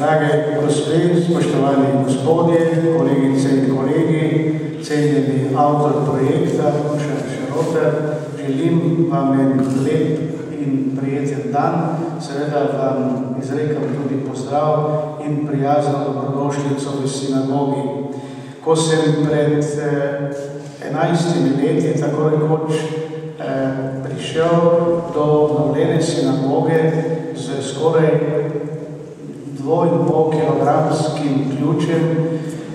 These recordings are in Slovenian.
Drage gospe, spoštovani gospodje, kolegice in kolegi, cenjeni avtor projekta Dušan Šeroter, želim vam en lep in prijeten dan. Seveda vam izrekam tudi pozdrav in prijazno dobrodošlico v sinagogi. Ko sem pred eh, 11 leti, tako rekoč, eh, prišel do obnovljene sinagoge z skoraj dvo in pol kilogramskim ključem,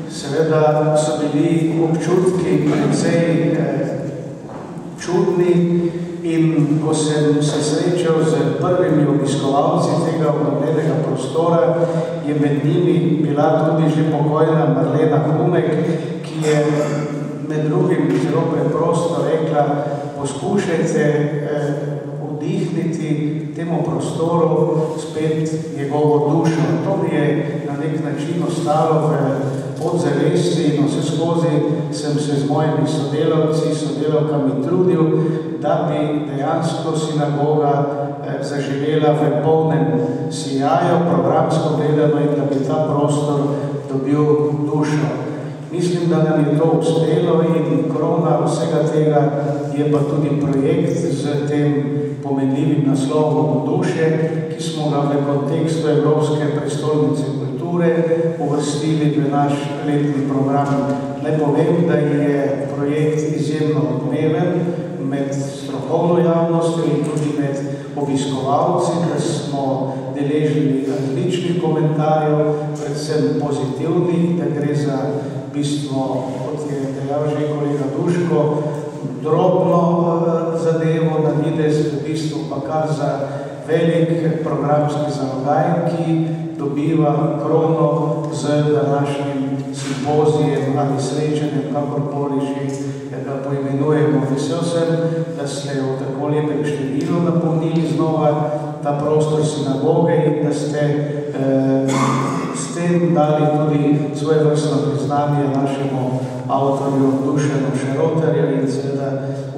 seveda so bili občutki precej eh, čudni in ko sem se srečal z prvimi obiskovalci tega obnovljenega prostora, je med njimi bila tudi že pokojna Marlena Humek, ki je med drugim zelo preprosto rekla, poskušajte eh, vdihniti temu prostoru spet njegovo dušo. To mi je na nek način ostalo v podzavesti in vse skozi sem se z mojimi sodelavci, sodelavkami trudil, da bi dejansko sinagoga zaživela v polnem sijaju, programsko gledano in da bi ta prostor dobil dušo. Mislim, da nam je to uspelo in krona vsega tega je pa tudi projekt z tem pomenljivim naslovom duše, ki smo ga v kontekstu Evropske prestolnice kulture uvrstili v naš letni program. Naj povem, da je projekt izjemno odmeven med strokovno javnostjo in tudi med obiskovalci, da smo deležili različnih komentarjev, predvsem pozitivnih, da gre za bistvo, kot je dejal že kolega Duško, drobno zadevo na videz, v bistvu pa kar za velik programski zalogaj, ki dobiva krono z današnjim simpozijem ali srečanjem, kakorkoli že ga poimenujemo. Vesel sem, da ste v tako lepem številu napolnili znova ta prostor sinagoge in da ste eh, s tem dali tudi svoje vrstno priznanje našemu avtorju Dušanu Šeroterju in seveda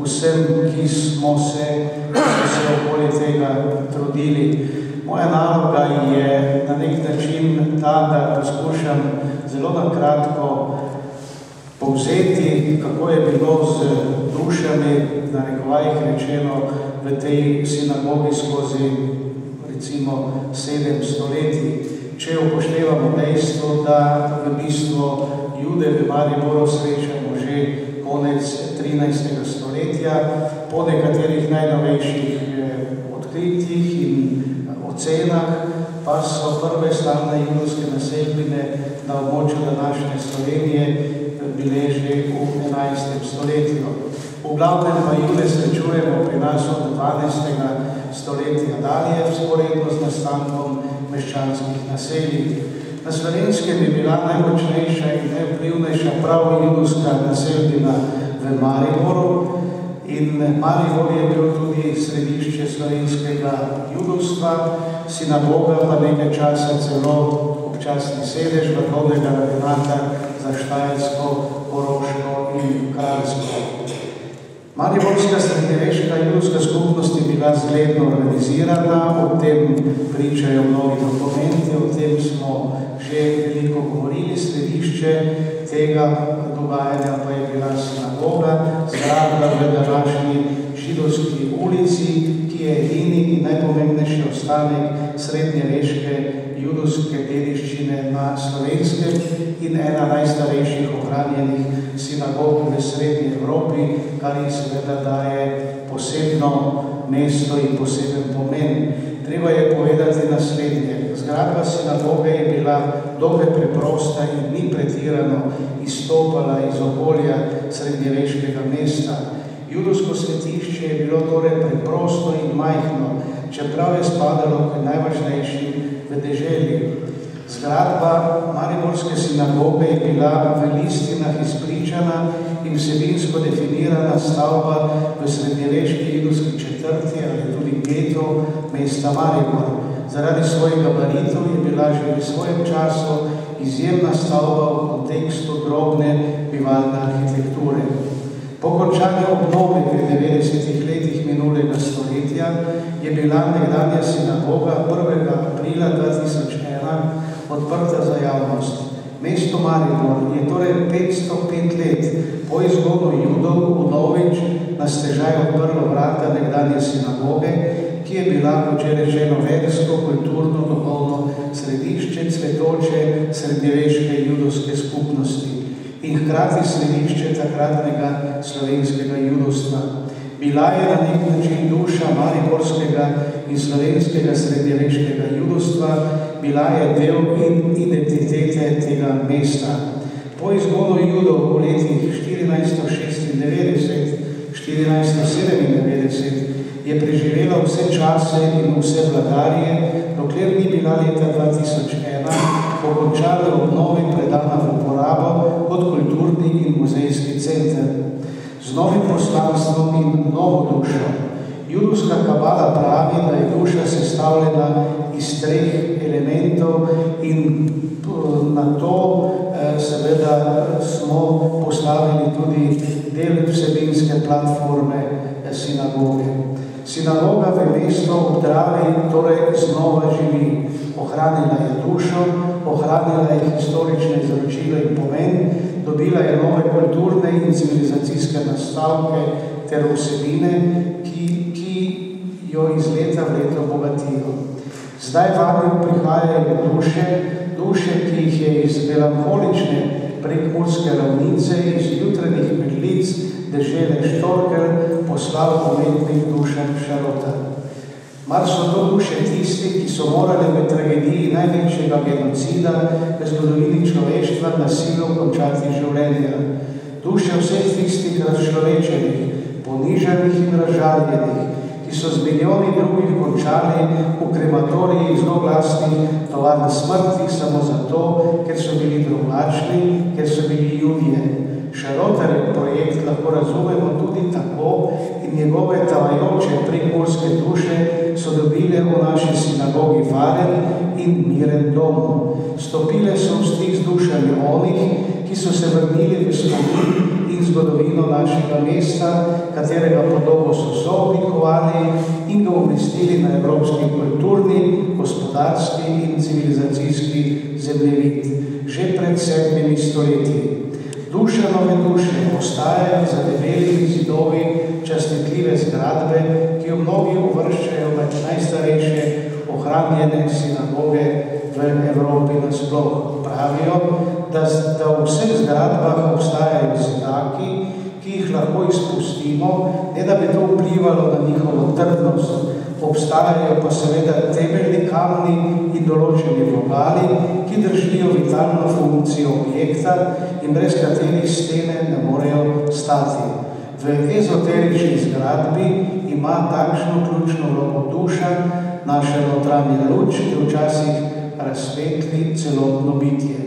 vsem, ki smo se, ki se okoli tega trudili. Moja naloga je na nek način ta, da poskušam zelo na kratko povzeti, kako je bilo z dušami, na rekovajih rečeno, v tej sinagogi skozi recimo sedem stoletij. Če upoštevamo dejstvo, da v bistvu Jude v Mariboru srečamo že konec 13. stoletja, po nekaterih najnovejših odkritjih in ocenah, pa so prve slavne judovske naselbine na območju današnje Slovenije bile že v 11. stoletju. V glavnem pa Jude srečujemo pri nas od 12. stoletja dalje, vzporedno z nastankom meščanskih naselij. Na Slovenskem je bila najmočnejša in najvplivnejša prav judovska naseljina v Mariboru in Maribor je bil tudi središče slovenskega judovstva, sinagoga pa nekaj časa celo občasni sedež vrhovnega rabinata za Štajersko, Koroško in Kralsko. Mariborska srednjeveška judovska skupnost je bila zgledno organizirana, o tem pričajo mnogi dokumenti, o tem smo že veliko govorili, središče tega dogajanja pa je bila sinagoga, zgradba v današnji židovski ulici, ki je edini in najpomembnejši ostanek srednjeveške judovske dediščine na Slovenskem in ena najstarejših ohranjenih sinagog v srednji Evropi, kar ji seveda daje posebno mesto in poseben pomen. Treba je povedati naslednje. Zgradba sinagoge je bila dokaj preprosta in ni pretirano izstopala iz okolja srednjeveškega mesta. Judovsko svetišče je bilo torej preprosto in majhno, čeprav je spadalo k najvažnejšim v deželi. Zgradba Mariborske sinagoge je bila v listinah izpričana in vsebinsko definirana stavba v srednjeveški judovski četrti ali tudi geto mesta Maribor. Zaradi svojih gabaritov je bila že v svojem času izjemna stavba v kontekstu drobne bivalne arhitekture. Po končanju obnove v 90. letih minulega stoletja je bila nekdanja sinagoga 1. aprila 2001 odprta za javnost. Mesto Maribor je torej 505 let po izgonu judov v Novič na stežaj odprlo vrata nekdanje sinagoge, ki je bila, kot že rečeno, versko, kulturno, duhovno središče cvetoče srednjeveške judovske skupnosti in hkrati središče takratnega slovenskega judovstva. Bila je na nek način duša mariborskega in slovenskega srednjeveškega judovstva, bila je del in identitete tega mesta. Po izgonu judov v letih 1496-1497 je preživela vse čase in vse vladarje, dokler ni bila leta 2001 po končali obnovi predana v uporabo kot kulturni in muzejski center z novim poslanstvom in novo dušo. Judovska kabala pravi, da je duša sestavljena iz treh elementov in na to eh, seveda smo postavili tudi del vsebinske platforme eh, sinagoge. Sinagoga v mesto v Dravi torej znova živi. Ohranila je dušo, ohranila je historične izročile in pomen, dobila je nove kulturne in civilizacijske nastavke ter vsebine, jo iz leta v leto bogatijo. Zdaj vanjo prihajajo duše, duše, ki jih je iz melankolične prekmurske ravnice, iz jutrenih medlic, dežele Štorkel, poslal umetnik dušen Šarota. Mar so to duše tisti, ki so morali v tragediji največjega genocida v zgodovini človeštva na silo končati življenja. Duše vseh tistih razčlovečenih, ponižanih in razžaljenih, ki so z milijoni drugih končali v krematoriji zloglasnih tovarn smrti samo zato, ker so bili drugačni, ker so bili judije. Šarotar projekt lahko razumemo tudi tako in njegove tavajoče prekmorske duše so dobile v naši sinagogi varen in miren dom. Stopile so v stik z dušami onih, ki so se vrnili v spomin in zgodovino našega mesta, katerega podobo so sooblikovali in ga umestili na evropski kulturni, gospodarski in civilizacijski zemljevid že pred sedmimi stoletji. Duše nove duše ostajajo za debelimi zidovi častitljive zgradbe, ki jo mnogi uvrščajo med najstarejše ohranjene sinagoge v Evropi nasploh. Pravijo, da, da v vseh zgradbah obstajajo zidaki, ki jih lahko izpustimo, ne da bi to vplivalo na njihovo trdnost. Obstajajo pa seveda temeljni kamni in določeni vogali, ki držijo vitalno funkcijo objekta in brez katerih stene ne morejo stati. V ezoterični zgradbi ima takšno ključno vlogo duša, naša notranja luč, ki včasih razsvetli celotno bitje.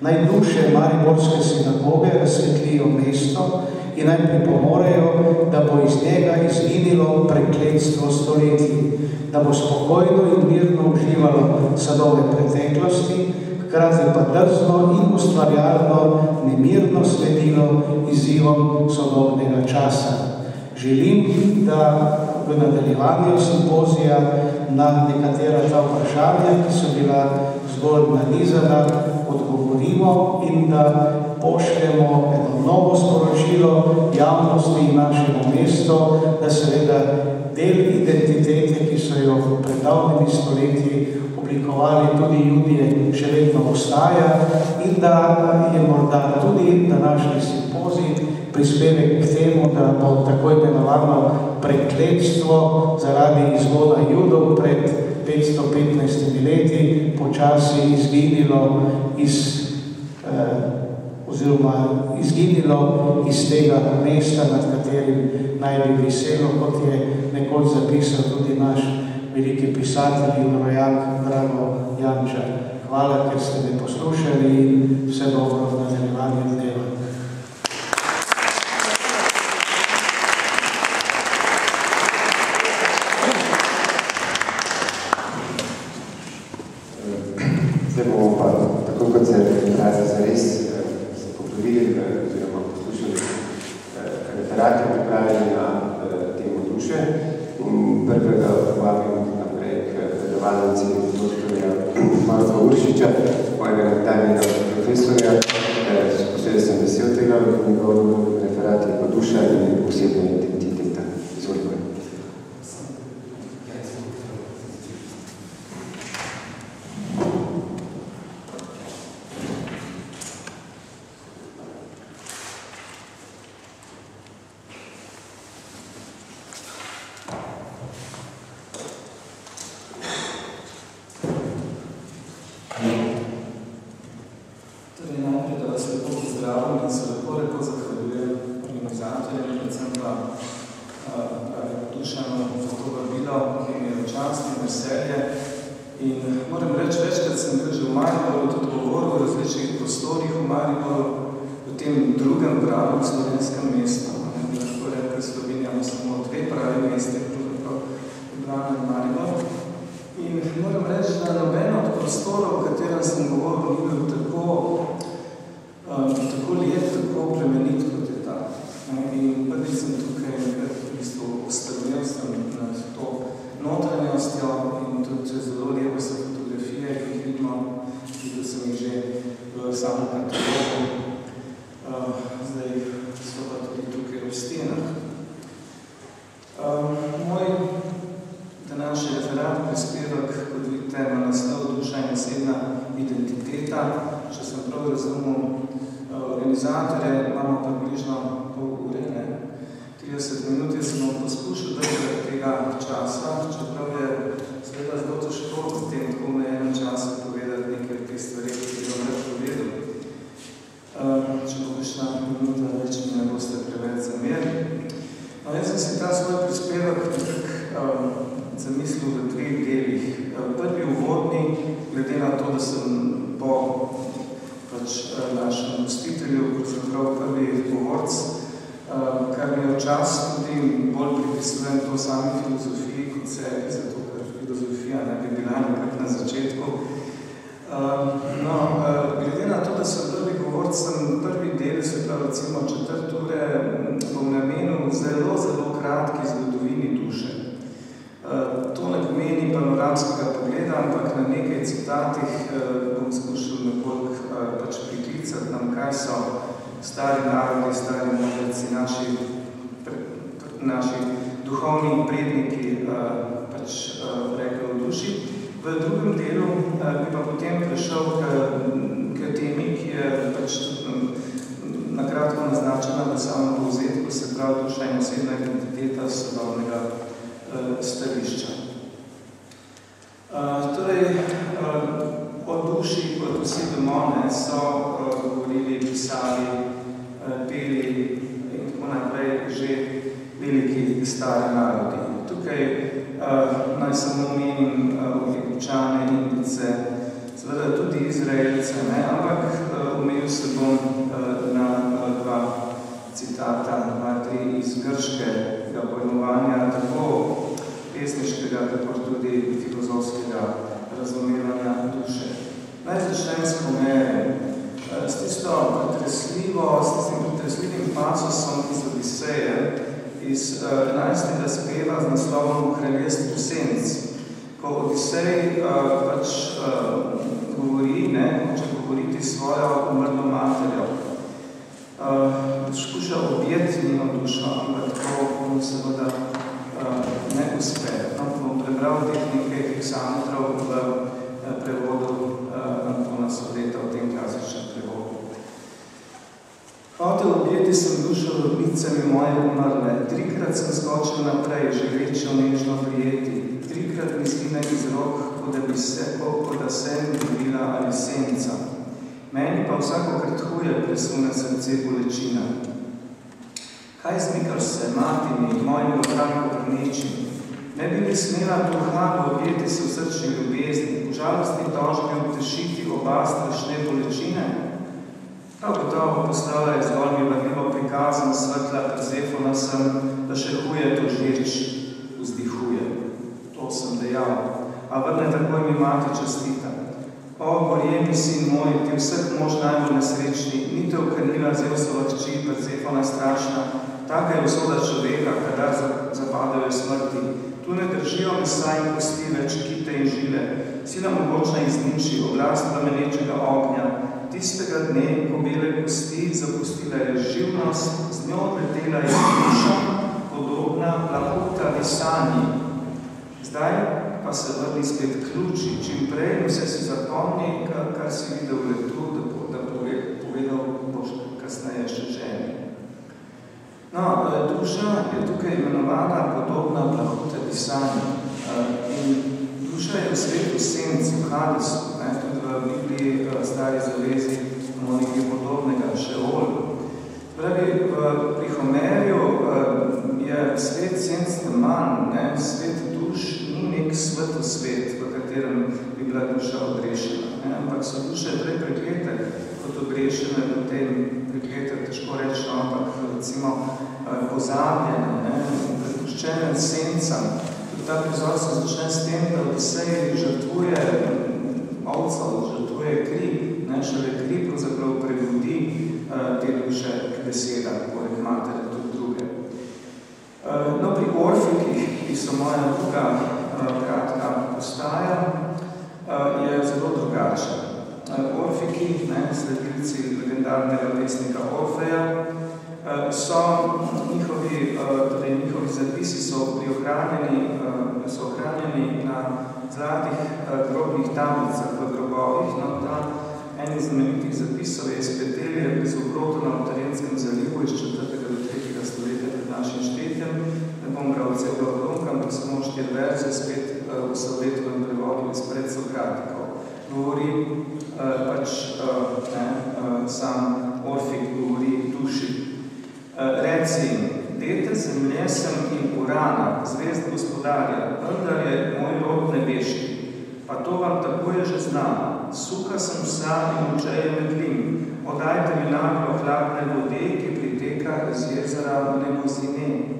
Naj duše Mariborske sinagoge razsvetlijo mesto in naj pripomorejo, da bo iz njega izginilo prekletstvo stoletij, da bo spokojno in mirno uživalo sadove preteklosti, hkrati pa drzno in ustvarjalno nemirno sledilo izzivom sodobnega časa. Želim, da v nadaljevanju simpozija na nekatera ta vprašanja, ki so bila zgolj nanizana, odgovorimo in da pošljemo eno novo sporočilo javnosti in našemu mestu, da seveda del identitete, ki so jo pred davnimi stoletji oblikovali tudi judije, še vedno ostaja in da je morda tudi današnji simpozij prispevek k temu, da bo tako imenovano prekletstvo zaradi izvoda judov pred 515 leti počasi izginilo iz eh, oziroma izginilo iz tega mesta, nad katerim naj bi viselo, kot je nekoč zapisal tudi naš veliki pisatelj in rojak Drago Janča. Hvala, ker ste me poslušali in vse dobro v nadaljevanju dneva. Marka Uršiča, profesorja. Posebej sem vesel tega, njegov referat je pa duša in osebna identiteta. Izvolite. Torej, najprej, da vas lepo pozdravim in se lepo lepo zahvaljujem organizatorjem, predvsem pa Dušanu za to vabilo, ki mi je v čast in veselje. In moram reči, večkrat sem bil že v Mariboru, tudi govoril v različnih prostorih v Mariboru, v tem drugem pravem slovenskem mestu. Ne bi lahko rekel, Slovenija ima samo dve pravi mesti, pravzaprav Ljubljana in Maribor. In moram reči, da noben od prostorov, v katerem sem govoril, ni bil tako, um, tako lep, tako plemenit, kot je ta. Ne, In prvi sem tukaj nekaj v bistvu ostrmel sem nad to notranjostjo in tudi zelo lepo so fotografije, ki jih vidimo, videl sem jih že v samem katalogu. Uh, zdaj so pa tudi tukaj v stenah. Um, moj današnji referat prispevek, kot vidite, ima naslov duša in osebna identiteta. Če sem prav razumel organizatorje, imamo približno pol ure, ne? 30 minut, jaz sem bom poskušal držati tega časa, čeprav je seveda zelo težko v tem tako omejenem času povedati nekaj teh stvari, ki bi vam rad povedal. Um, če bo kakšna minuta več, mi ne boste preveč zamerili. No, jaz sem si ta svoj prispevek um, zamislil v dveh delih. Prvi uvodni, glede na to, da sem po pač, našem gostitelju, pravzaprav prvi govorc, uh, kar mi je včas tudi bolj pripisujem to sami filozofiji kot sebi, zato ker filozofija ne bi bila nekak na začetku. Uh, no, uh, glede na to, da sem prvi govorc, sem prvi del, se pravi recimo četrt ure, bom namenil zelo, zelo kratki zgodovini duše. Uh, to ne pomeni panoramskega pogleda, ampak na nekaj citatih uh, bom skušal nekoliko uh, pač priklicati nam, kaj so stari narodi, stari modrci, naši, pre, naši duhovni predniki uh, pač uh, rekli o duši. V drugem delu uh, bi pa potem prišel k, k temi, ki je pač um, nakratko naznačena v samem povzetku, se pravi duša in osebna identiteta sodobnega stališča. Torej, o duši, kot vsi vemo, ne, so govorili, pisali, peli in tako naprej že veliki stari narodi. Tukaj uh, naj samo omenim uh, Egipčane, Indice, seveda tudi Izraelce, ne, ampak uh, omejil se bom uh, na uh, dva citata, dva, tri iz grškega pojmovanja, tako pesniškega, tako tudi filozofskega razumevanja duše. Naj začnem s. S tisto pretresljivo, s tistim pretresljivim pasosom iz Odiseje, iz 11. speva z naslovom Kraljestvu senc. Ko Odisej uh, pač uh, govori, ne, hoče govoriti svojo umrlo materjo, skuša objeti njeno dušo, ampak to mu seveda ne uspe. No, bom prebral teh nekaj heksametrov v prevodu Antona Sodeta v tem klasičnem prevodu. Hotel objeti sem dušo rodnicami moje umrle, trikrat sem skočil naprej, želečo nežno prijeti, trikrat mi zgine iz rok, kot da bi se, kot da sem bila ali senca. Meni pa vsakokrat huje presune srce bolečina. Kaj zmikaš se, mati mi, mojim otranko prnečim? Ne bi li smela duha objeti se v srčni ljubezni, v žalostni tožbi obtešiti oba strašne bolečine? Prav gotovo postala je zgolj mi vrljivo prikazan svetla Persefona sem, da še huje to žirč vzdihuje. To sem dejal. A vrne takoj mi mati častita. O, gorjeni sin moj, ti vseh mož najbolj nesrečni, ni te okrnila Zeusova hči, Persefona strašna, taka je usoda človeka, kadar zapadajo smrti. Tu ne držijo mesa in kosti več kite in žile, sila mogočna izniči, oblast plamenečega ognja, Tistega dne, ko bele kosti zapustila je živnost, z njo letela je duša, podobna lahota visanji. Zdaj pa se vrni spet ključi, čim prej vse si zapomni, kar, kar si videl v letu, da, da povedal boš kasneje še ženi. No, e, duša je tukaj imenovana podobna lahote visanji. E, in duša je v svetu senci, v tudi v Bibliji, v stari zavezi, imamo nekaj podobnega, Šeol. Pravi, pri Homerju je svet senc manj, ne, svet duš ni nek sveto svet, v katerem bi bila duša odrešena. Ne, ampak so duše prej preklete, kot odrešene, potem preklete, težko reči, ampak recimo pozabljene, ne, prepuščene sencam. Tudi ta prizor se začne s tem, da Odisej žrtvuje ovca, žrtvuje kri, ne, šele kri pravzaprav prebudi uh, te duše k besedah, poleg matere tudi druge. Uh, no, pri Orfikih, ki so moja druga uh, kratka postaja, uh, je zelo drugače. Uh, Orfiki, ne, sledilci legendarnega pesnika Orfeja, uh, so njihovi, uh, torej njihovi zapisi so priohranjeni, uh, so ohranjeni na zlatih uh, grobnih tablicah v grobovih, no, ta En znamenitih zapisov je iz Petelje, ki so obroto na Otarenskem zalivu iz 4. do 3. stoletja pred našim štetjem. Ne bom bral cel odlomka, ampak samo štir verze spet uh, v sovjetovem prevodu iz predsokratikov. Govori uh, pač ne, sam Orfik govori duši. Reci, dete zemlje sem urana, zvezd gospodarja, vendar je moj rod nebeški. Pa to vam tako je že znano. Suha sem vsa in učeje medlim. Odajte mi naglo hladne vode, ki priteka iz jezera Nemozine.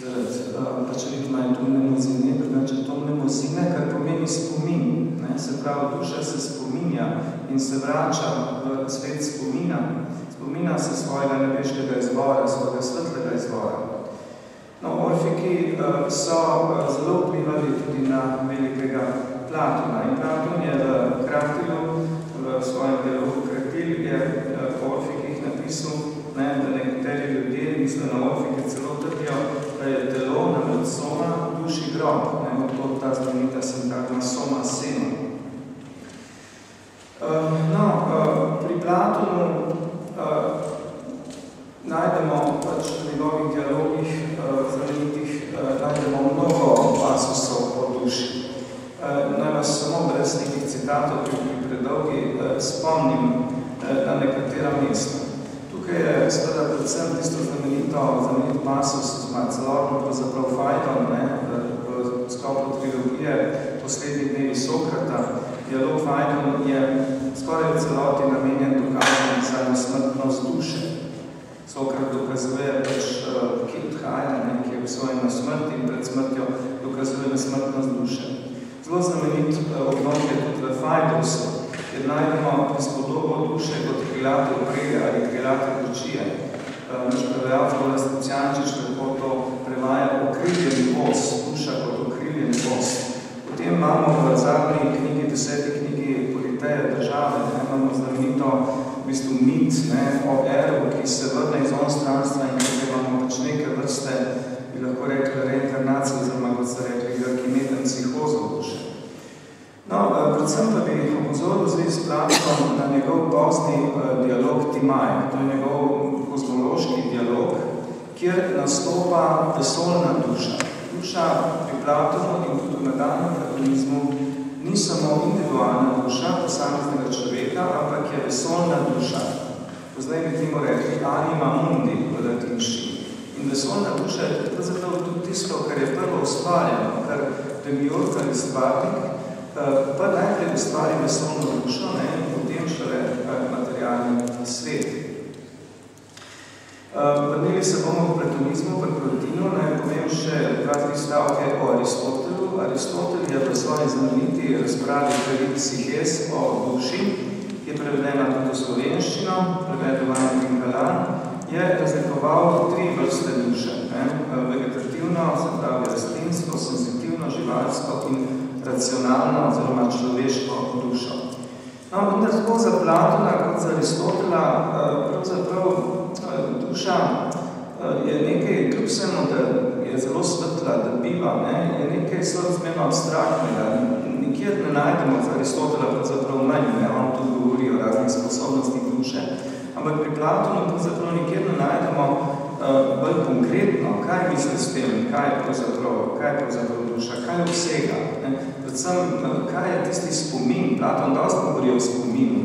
Zaradi, pač ritma je tu Nemozine, drugače to Nemozine, kar pomeni spomin. Ne? Se pravi, duša se spominja in se vrača v svet spomina. Spomina se svojega nebeškega izvora, svojega svetlega izvora. No, Orfiki uh, so uh, zelo vplivali tudi na velikega Platona. In Platon je v Kratilu, v svojem dialogu Kratil, je v Orfikih napisal, ne, da nekateri ljudje, misle na Orfike, celo trdijo, da je telo namreč soma duši grob. Ne, od ta znamenita sintagma soma seno. No, pri Platonu najdemo pač v njegovih dialogih znamenitih, uh, najdemo mnogo pasusov o duši. Naj vas samo brez nekih citatov, ki bi predolgi, spomnim na nekatera mesta. Tukaj je seveda predvsem tisto znamenito, znamenito pasus z celotno pravzaprav Fajdom, ne, v skopu trilogije poslednji dnevi Sokrata. Dialog Fajdom je skoraj v celoti namenjen dokazanju za smrtnost duše. Sokrat dokazuje pač uh, ki odhaja, ne, ki je obsojen na smrt in pred smrtjo dokazuje smrtnost duše. Zelo znamenit odlom je tudi v Fajdosu, kjer najdemo prispodobo duše kot krilate oprege ali krilate kočije. Naš prevajalc Bola Stacijančič tako to prevaja okriljeni voz, duša kot okriljeni voz. Potem imamo v zadnji knjigi, deseti knjigi Politeje države, ne, imamo znamenito v bistvu mit ne, o Eru, ki se vrne iz onstranstva in tukaj imamo pač neke vrste bi lahko rekli reinkarnacijo, oziroma kot se rekli, Arkimedan psihozo duše. No, predvsem pa bi opozoril zvezi s Platonom na njegov pozni dialog Timaj. To je njegov kozmološki dialog, kjer nastopa vesolna duša. Duša pri Platonu in tudi v nadaljnem platonizmu ni samo individualna duša posameznega človeka, ampak je vesolna duša. Poznaj bi timo rekli anima mundi v latinščini. In vesolna duša je pravzaprav tudi tisto, kar je prvo ustvarjeno, kar demiurg ali stvarnik, pa najprej ustvari vesolno dušo, ne, in potem šele materialni svet. Vrnili se bomo v platonizmu, pri Plotinu, naj povem še dva, tri stavke o Aristotelu. Aristotel je v svoji znameniti razpravi Perit Sihes o duši, ki je prevedena tudi v slovenščino, prevedovanje Pingalan, je razlikoval tri vrste duše. Ne? Vegetativno, se pravi rastlinsko, senzitivno, živalsko in racionalno oziroma človeško dušo. No, vendar tako za Platona kot za Aristotela, pravzaprav duša je nekaj, kljub vsemu, da je zelo svetla, da biva, ne, je nekaj sorazmerno abstraktnega. Nikjer ne najdemo za Aristotela pravzaprav manj, ne, on tu govori o raznih sposobnostih duše, ampak pri Platonu pravzaprav nikjer ne najdemo uh, bolj konkretno, kaj misli s tem, kaj je pravzaprav, kaj je pravzaprav duša, kaj vsega. Ne. Predvsem, kaj je tisti spomin, Platon dosti govori o spominu,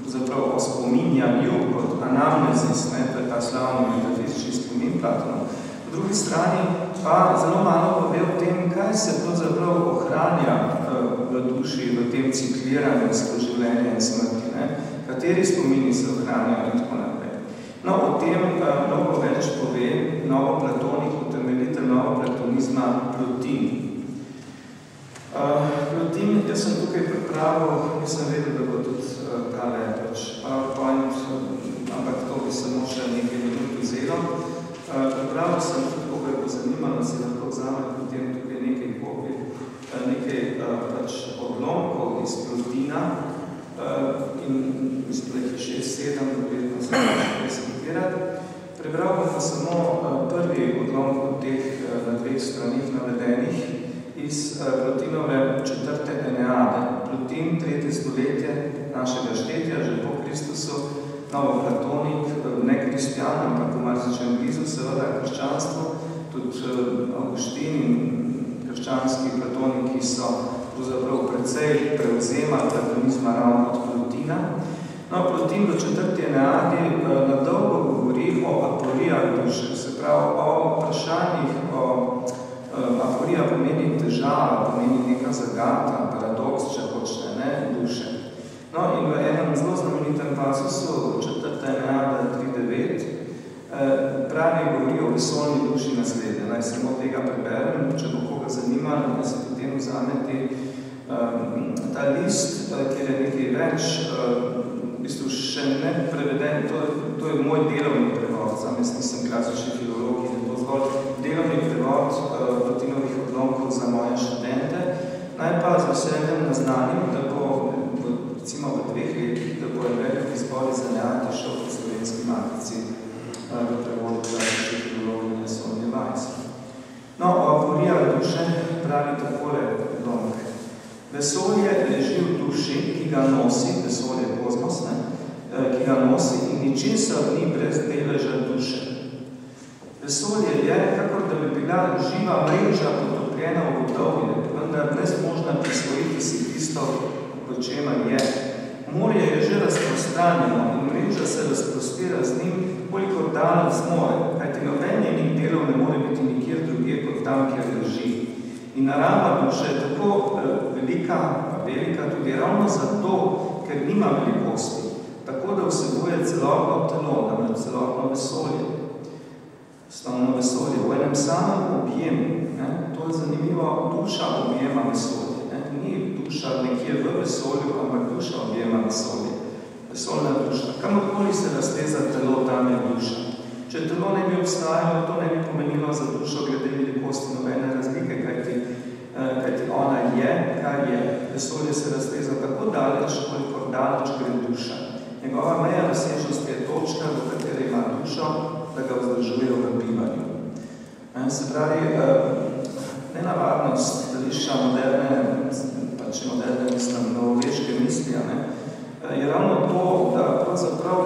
pravzaprav o spominjanju kot anamnezis, ne, to je ta slavni metafizični spomin Platonov. Po drugi strani pa zelo malo pove o tem, kaj se pravzaprav ohranja v duši, v tem cikliranju skozi življenje in smrti, ne? kateri spomini se ohranjajo in tako naprej. No, o tem mnogo več pove novo platonik, utemeljite novo platonizma Plotin. Plotin, jaz sem tukaj pripravil, nisem vedel, da bo tudi tale pač PowerPoint, ampak to bi samo še nekaj minut vzelo. Pripravil sem tudi, koga je pozanimalo, si lahko vzame potem tukaj nekaj kopij, nekaj pač odlomkov iz Plotina in iz pleki 6-7, verjetno se lahko prezentirati. Prebral bom pa samo prvi odlomk od teh na dveh stranih navedenih iz Plotinove četrte Eneade. Plotin, tretje stoletje našega štetja, že po Kristusu, novo kristjan, ampak v marsičem blizu, seveda krščanstvo, tudi Augustin in krščanski platoniki so pravzaprav precej prevzemali platonizma ravno od Plotina. No, Plotin v četrti Eneadi na dolgo govori o aporijah duše, se pravi o vprašanjih, o aporija pomeni težava, pomeni neka zagata, paradoks, če hočete, ne, duše. No, in v enem zelo znamenitem pasusu, četrta Eneada 3.9, pravi govori o vesolni duši naslednje. Naj samo tega preberem, če bo koga zanimalo, da se potem vzameti ta list, kjer je nekaj več, v bistvu še ne preveden, to, to je moj delovni prevod, sam jaz nisem klasični filolog in to zgolj delovni prevod Plotinovih odlomkov za moje študente. Naj pa z veseljem naznanim, da bo recimo v dveh letih, da bo velik izbor izanjati šel po slovenski matici v prevodu filolog in Sonja Vajc. No, aporijah duše pravi takole odlomek. Vesolje leži v duši, ki ga nosi, vesolje kozmos, ne, ki ga nosi in ničesar ni brez deleža duše. Vesolje je, kakor da bi bila živa mreža potopljena v gotovine, vendar nezmožna prisvojiti si tisto, v čemer je. Morje je že razprostranjeno in mreža se razprostira z njim, koliko daleč zmore, kajti noben njenih delov ne more biti nikjer drugje kot tam, kjer leži. In narava duše je tako velika, velika tudi ravno zato, ker nima velikosti, tako da vsebuje celotno telo, namreč celotno vesolje. Osnovno vesolje v enem samem objemu, ne, to je zanimivo, duša objema vesolje. Duša nekje v vesolju, ampak duša objema vesolje. Vesoljna duša. Kamorkoli se razteza telo, tam je duša. Če telo ne bi obstajalo, to ne bi pomenilo za dušo glede velikosti nobene razlike, kajti, kajti ona je, kar je. Vesolje se razteza tako daleč, koliko daleč gre duša. Njegova meja razsežnosti je točka, do katere ima dušo, da ga vzdržuje v bivanju. Se pravi, nenavadnost stališča moderne, pač moderne, mislim, novoveške misli, ne, je ravno to, da pravzaprav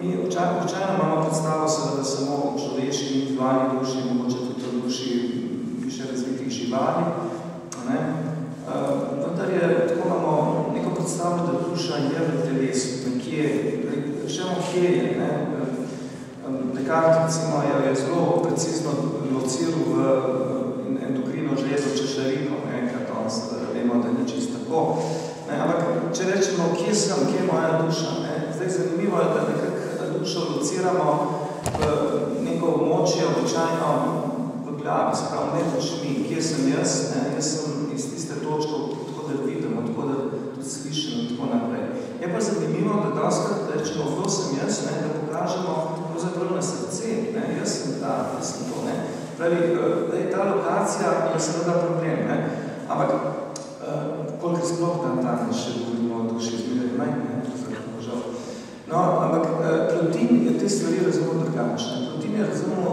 mi običajno imamo predstavo seveda samo o človeški individualni duši, mogoče tudi duši više razvitih živali, ne, vendar je, tako imamo neko predstavo, da duša je v telesu, nekje, rečemo, kje je, ne, Descartes, recimo, je zelo precizno lociral v endokrino železo češarino, enkrat on vemo, da ni čisto tako. Ne, ampak, če rečemo, kje sem, kje je moja duša, ne, zdaj zanimivo je, da nekako dušo lociramo v neko območje, običajno v glavi, se pravi, ne očmi, kje sem jaz, ne, jaz sem iz tiste točke, tako da vidim, tako da tudi slišim in tako naprej. Je pa zanimivo, da doskrat rečemo, kdo sem jaz, ne, da pokažemo pravzaprav na srce, ne, jaz sem ta, jaz sem to, ne. Pravi, ta lokacija je seveda problem, ne, ampak koliko sploh dan danes še govorimo o duši, zmeraj manj, ne, to žal. No, ampak Plotin je te stvari razumel drugačne. Plotin je razumel,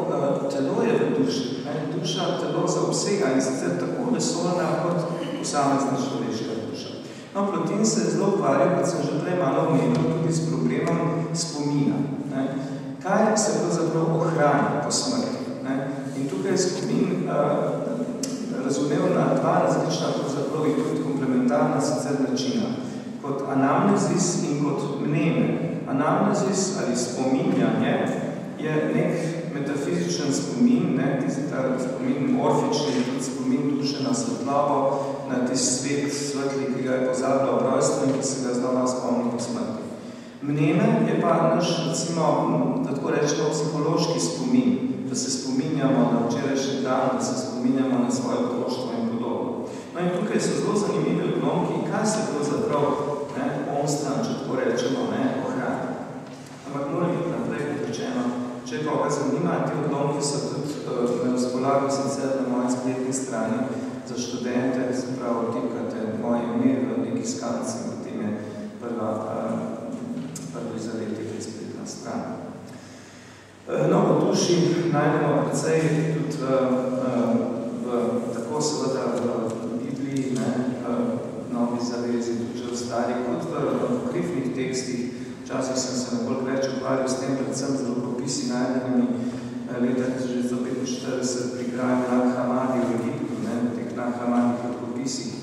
telo je v duši. Ne? Duša telo zaobsega in sicer tako vesolna kot posamezna človeška duša. No, Plotin se je zelo ukvarjal, kot sem že prej malo omenil, tudi s problemom spomina. Ne? Kaj se pravzaprav ohrani po smrti? Ne? In tukaj je spomin uh, razumel na dva različna, pravzaprav in tudi komplementarna sicer načina. Kot anamnezis in kot mneme. Anamnezis ali spominjanje je nek metafizičen spomin, ne, tisti ta spomin morfični, tudi spomin duše na svetlavo, na tisti svet svetli, ki ga je pozabila v rojstvu in ki se ga znova spomni po smrti. Mneme je pa naš, recimo, da tako rečemo, psihološki spomin, da se spominjamo na včerajšnji dan, da se spominjamo na svoje otroštvo in podobno. No in tukaj so zelo zanimivi odlomki, kaj se pravzaprav ne, onstran, če tako rečemo, ne, ohrani. Ampak mora biti naprej rečeno, če pa ga zanima, ti odlomki so tudi uh, na razpolago sicer na moji spletni strani za študente, se pravi, tipkate moje ime v neki skanci, potem je prva, uh, prvi je spletna stran. Uh, no, v duši najdemo precej tudi v, uh, v, tako seveda v Bibliji, ne, uh, novi zavezi, tudi že v starih, kot v hrifnih tekstih. Včasih sem se nekoliko več ukvarjal s tem, predvsem z rokopisi najdenimi leta 1945 pri kraju Nag Hamadi v Egiptu, ne, v teh Nag Hamadih rokopisih.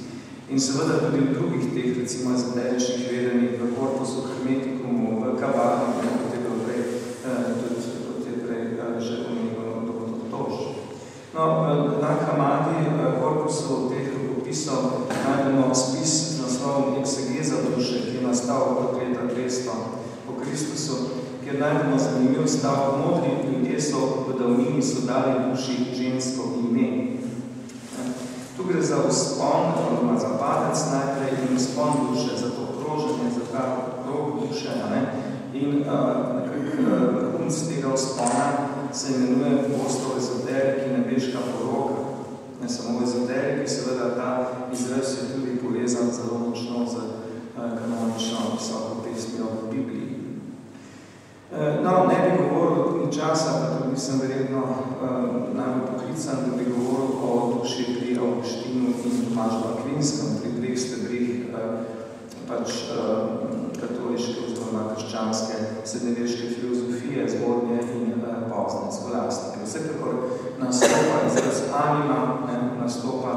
In seveda tudi v drugih teh, recimo ezoteričnih vedenih, v korpusu hermetikumu, v kabali, ne, kot je bilo prej, tudi kot je prej že omenil dr. Toš. No, Nag Hamadi, korpusu teh rokopisov, najdemo spis z naslovom Exegeza duše, ki je nastal od leta 200 po Kristusu, kjer najdemo zanimiv stav, modri ljudje so v davnini so dali duši žensko ime. Tu gre za vzpon, oziroma za padec najprej in vzpon duše, za to kroženje, za ta krog duše. Ne? In uh, nekak vrhunc tega vzpona se imenuje posto ezoteriki, nebeška poroka. Ne samo ezoteriki, seveda ta izraz je tudi povezan zelo močno z uh, kanonično visoko pesmijo v Bibliji. No, ne bi govoril ni časa, pa tudi nisem verjetno uh, najbolj poklican, da bi govoril o duši pri Augustinu in Tomažu Akvinskem, pri dveh stebrih pač katoliške oziroma krščanske srednjeveške filozofije, zgodnje pozne skolastike. Vsekakor nastopa izraz anima, ne, nastopa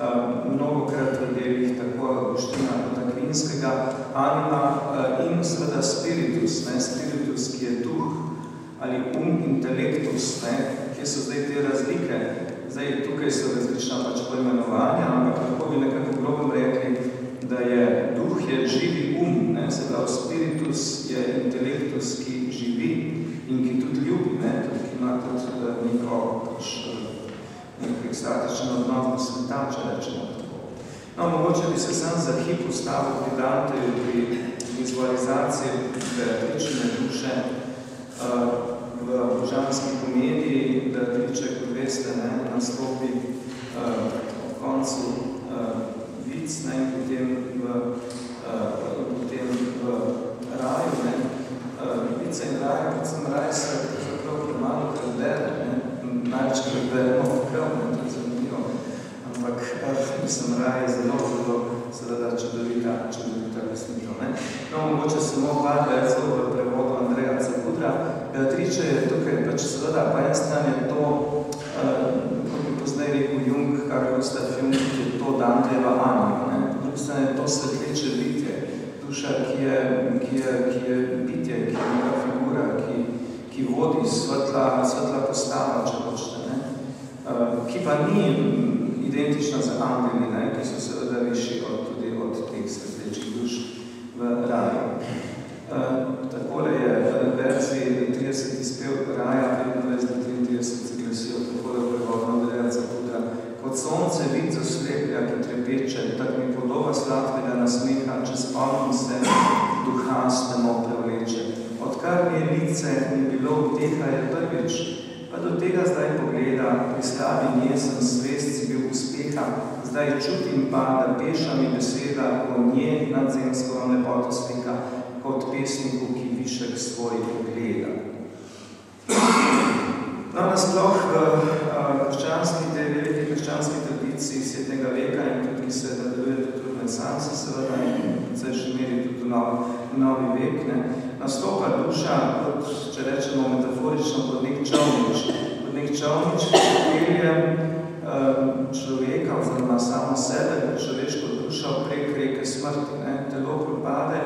uh, mnogokrat v delih tako Augustina kot Akvinskega, anima uh, in seveda spiritus, ne, spiritus, ki je duh ali um intelektus, ne, kje so zdaj te razlike. Zdaj, tukaj so različna pač poimenovanja, ampak lahko bi nekako grobom rekli, da je duh je živi um, ne, se pravi, spiritus je intelektus, ki živi in ki tudi ljubi, ne, ki ima tudi neko pač, nek ekstatičen odnos do sveta, če rečemo tako. No, mogoče bi se sam za hip ustavil pri Danteju, pri vizualizaciji Beatričine duše uh, v božanski komediji, Beatriče, kot veste, ne, nastopi uh, v koncu uh, vic, ne, potem v, uh, potem v ne, vice in raj, predvsem raj se zaprav premalo prebere, največ preberemo krv, ne, to je zanimivo, ampak uh, mislim, raj je zelo, zelo, seveda čudovita, čudovita resnitev, ne. No, mogoče samo par vercov v prevodu Andreja Cekudra. Beatriče je tukaj pač seveda, pa en stran je to, uh, kot bi poznaj rekel Jung, Gustav Jung, ki je to Dantejeva anima, ne. Drugi stran je to svetleče bitje, duša, ki je, ki je, ki je bitje, ki je neka figura, ki, ki vodi svetla, svetla postava, če hočete, ne. Uh, ki pa ni identična z angeli, ne, ki so seveda višji od, tudi od teh svetlečih duš v raju. Uh, takole je v verziji 30 izpev raja, 25-33 se glasijo takole v prevodno Andreja Caputra. Kot sonce vid zasleplja, ki trepeče, tak mi podoba sladkega nasmeha, če spomnim se, duha stemo prevleče. Odkar mi je lice ni bilo vdeha, je prvič, pa do tega zdaj pogleda, pri slabi nje sem svest si bil uspeha, zdaj čutim pa, da peša mi beseda o nje nadzemsko lepoto slika, kot pesniku, ki višek svoj pogleda. No, nasploh v krščanski, veliki krščanski tradiciji svetnega veka in tudi, ki se nadaljuje tudi v renesansi, seveda in še meri tudi v novi, novi vek, ne, nastopa duša, kot, če rečemo metaforično, kot nek čovnič, kot nek čovnič, ki pelje človeka oziroma samo sebe, človeško dušo prek reke smrti. Ne. Telo propade,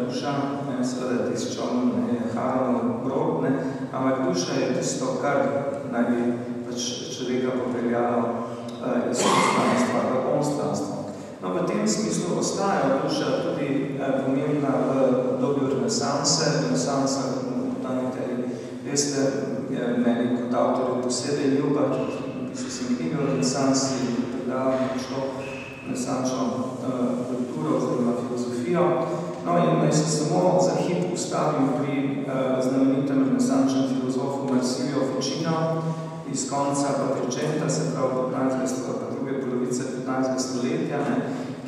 duša, ne, seveda tisti čovn je Haron grob, ne, ampak duša je tisto, kar naj bi pač človeka popeljalo uh, iz stranstva v onstranstvo. No, v tem smislu ostaja duša tudi uh, pomembna v dobi renesanse. Renesansa, da nekateri veste, je meni kot avtorju posebej ljuba, so se mi knjige o renesansi predavali šlo renesančno uh, kulturo oziroma filozofijo. No in naj se samo za hip ustavim pri uh, znamenitem renesančnem filozofu Marsilio Ficino iz konca Patricenta, se pravi 15. pa druge polovice 15. stoletja, ne,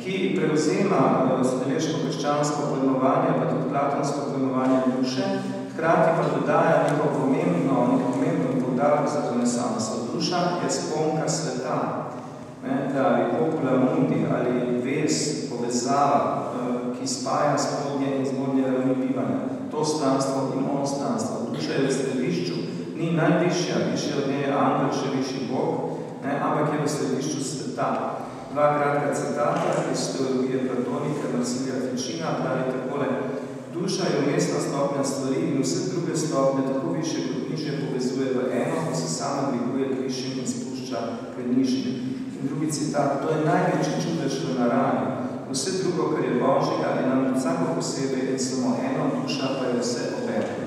ki prevzema uh, srednješko krščansko pojmovanje, pa tudi platonsko pojmovanje duše, hkrati pa dodaja neko pomembno, neko pomembno poudarek za renesanso. Duša je sponka sveta, ne, ali popula mundi, ali ves, povezava, ki spaja spodnje in zgodnje ravni bivanja. To stranstvo in ono stranstvo. Duša je v središču, ni najvišja, višja od nje je angel, še višji Bog, ne, ampak je v središču sveta. Dva kratka citata iz teologije Platonika, Marsilija Ficina, pravi takole, duša je umestna stopnja stvari in vse druge stopnje tako više kot nižje povezuje v eno, ko se sama dviguje k višjim in spušča k nižjim. In drugi citat, to je največji čudež v naravi, Vse drugo, kar je Božjega, je nam vsako posebej in samo eno, duša pa je vse oberno.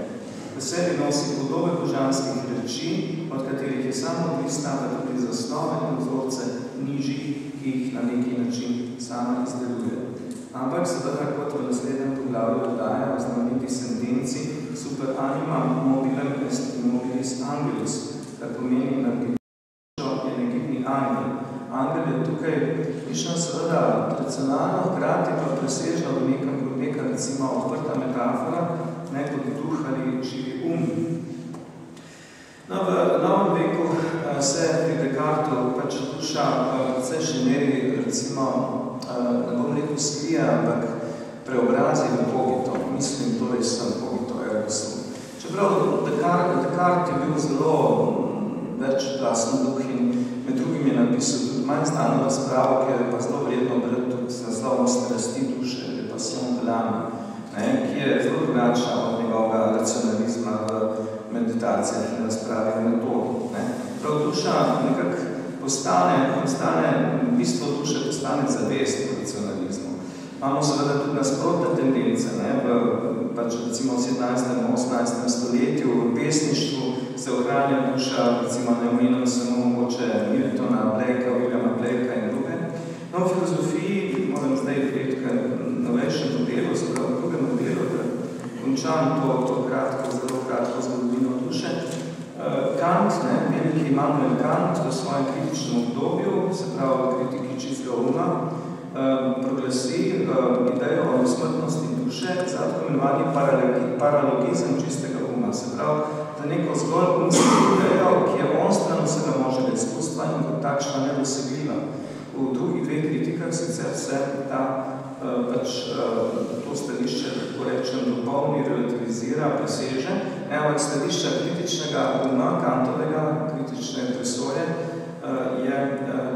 V sebi nosi podobe božanskih reči, od katerih je samo odvisna, da tudi zasnove in vzorce nižjih, ki jih na neki način sama izdeluje. Ampak seveda, kot v naslednjem poglavju dodaja v znameniti sentenci super anima mobilem est mobilis angelus, kar pomeni, da bi je negibni angel. Angel je tukaj mišljen seveda tradicionalno, hkrati pa presežno v nekem, kot neka recimo odprta metafora, ne kot duh ali živi um. No, v novem veku se pri Descartu pač duša vse še meri, recimo, ne bom rekel slija, ampak preobrazi v pogito. Mislim, torej sem pogito, ergo sem. Čeprav Descartes, Descartes je bil zelo večglasen duh in med drugim je napisal tudi manj znano razpravo, ki je pa zelo vredno brati tudi z naslovom strasti duše, je passion de l'âme, ki je zelo drugačna od njegovega racionalizma v meditacijah in razpravi v metodu. Ne. Prav duša nekako postane, postane, bistvo duše postane zavest v racionalizmu. Imamo seveda tudi nasprotne tendence, ne, v pač recimo v 17. 18. stoletju v pesništvu se ohranja duša, recimo ne omenim samo mogoče Miltona, Blakea, Williama Blakea in druge. No, v filozofiji, moram zdaj priti k novejšem modelu, se pravi v drugem modelu, da končam to, to kratko, zelo kratko zgodovino duše. Kant, ne, veliki Immanuel Kant v svojem kritičnem obdobju, se pravi kritiki čistega uma, proglasi idejo o nesmrtnosti duše za tako imenovani paralogizem čistega uma. Se pravi, za neko zgolj umsko idejo, ki je onstran vsega možnega izkustva in kot takšna nedosegljiva. V drugih dveh kritikah sicer se ta pač to stališče, tako rečem, dopolni, relativizira, preseže, ampak stališča kritičnega uma, Kantovega, kritične presoje, je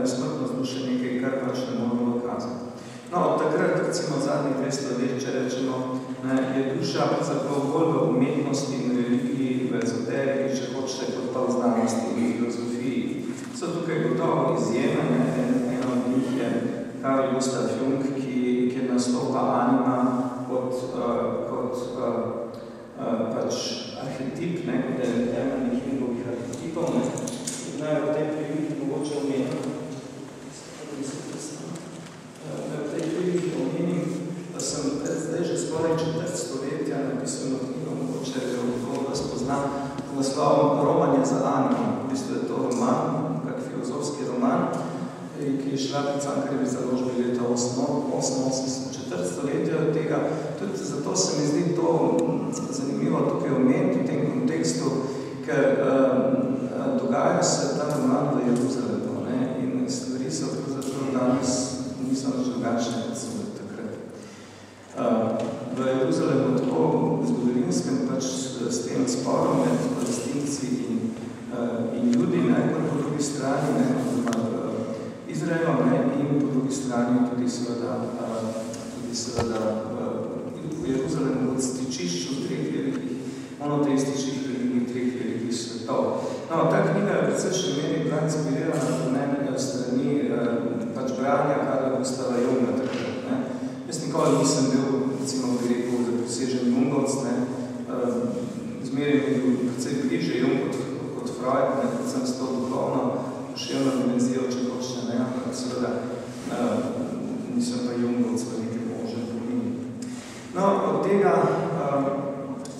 nesmrtnost duše nekaj, kar pač ne moramo dokazati. No, takrat, recimo zadnjih 200 let, če rečemo, ne, je duša pravzaprav bolj v umetnosti in religiji, v ezoteriki, če hočete, kot pa v znanosti in filozofiji. So tukaj gotovo izjeme, ne, eno od njih je Karl Gustav Jung, ki, ki nastopa anima kot, uh, kot uh, uh, pač arhetip, ne, kot je temeljnih Jungovih arhetipov, naj v tej priliki mogoče omenim, v tej priliki omenim, da sem stoletja napisal knjigo, mogoče jo to vas poznam, v naslovom Romanje za Animo. V bistvu je to roman, kak filozofski roman, ki je šla pri Cankarjevi založbi leta 88, četrt stoletja od tega. Tudi zato se mi zdi to zanimivo tukaj omeniti v tem kontekstu, ker um, dogaja se ta roman v Jeruzalemu ne? in stvari so pravzaprav danes niso nič drugačne, kot so bili takrat. Uh, v Jeruzalemu tako zgodovininskem pač s tem sporom med palestinci in, uh, in ljudi, ne, pa po drugi strani, ne, uh, Izraelom, ne, in po drugi strani tudi seveda, uh, tudi seveda uh, v Jeruzalemu v stičišču treh velikih monoteističnih religij, treh velikih svetov. No, ta knjiga je predvsej še meni bila inspirirana po meni strani uh, pač branja Karla Gustava Junga takrat. Ne. Jaz nikoli nisem bil, recimo, bi rekel, zaprisežen Jungovc, ne, zmeraj je bil precej bliže Jung kot, kot Freud, ne, predvsem s to duhovno, duševno dimenzijo, če hoče, ne, ampak seveda uh, nisem pa Jungovc v nekem možem pomini. No, od tega uh,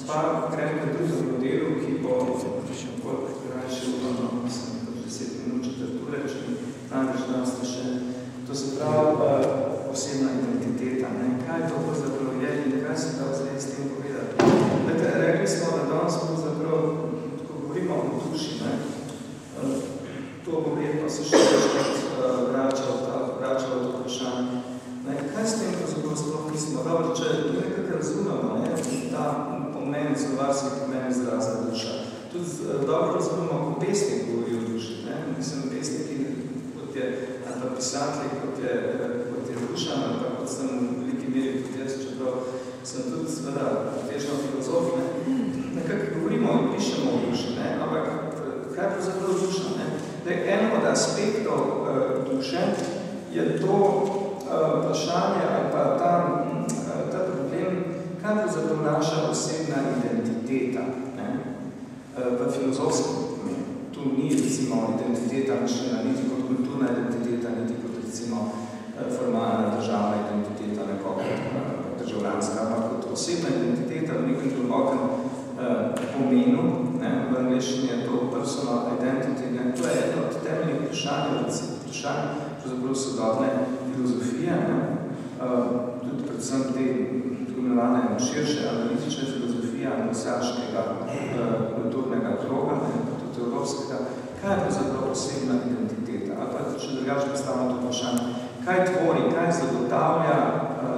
pa grem k drugemu delu, ki bo še bolj krajši upano, mislim, kot 10 minut četvrture, če namreč danes še, to se pravi, uh, osebna identiteta. Ne? Kaj to pravzaprav je in kaj se da zdaj s tem povedati? Lete, rekli smo, da danes pravzaprav, ko govorimo o duši, ne? to bo verjetno se še večkrat vračalo vrača to vprašanje. Ne? Kaj s tem pravzaprav sploh mislimo? Dobro, če nekako razumemo, ne? ta pomen, slovarski pomen izraza duša. Tudi dobro razumemo, ko pesnik govori o duši. Ne? Mislim, pesniki, kot je, ali pa pisatelji, kot je, kot je duša, ali pa kot sem v veliki meri tudi jaz, čeprav sem tudi seveda težno filozof, ne? nekako govorimo in pišemo o duši, ne? ampak kaj je pravzaprav duša? Ne? Da en od aspektov uh, duše je to uh, vprašanje ali pa ta, uh, ta problem, kaj pravzaprav naša osebna identiteta v filozofskem pomenu. Tu ni recimo identiteta mišljena niti kot kulturna identiteta, niti kot recimo formalna državna identiteta nekoga državljanska, ampak kot osebna identiteta v nekem globokem pomenu, ne, v angliščini je to personal identity, ne, to je eno od temeljnih vprašanj, vprašanj pravzaprav sodobne filozofije, ne, tudi predvsem te imenovane širše analitične filozofije anglosaškega uh, kulturnega kroga, ne, tudi evropskega, kaj je pravzaprav osebna identiteta, ali pa če drugače postavljamo to vprašanje, kaj tvori, kaj zagotavlja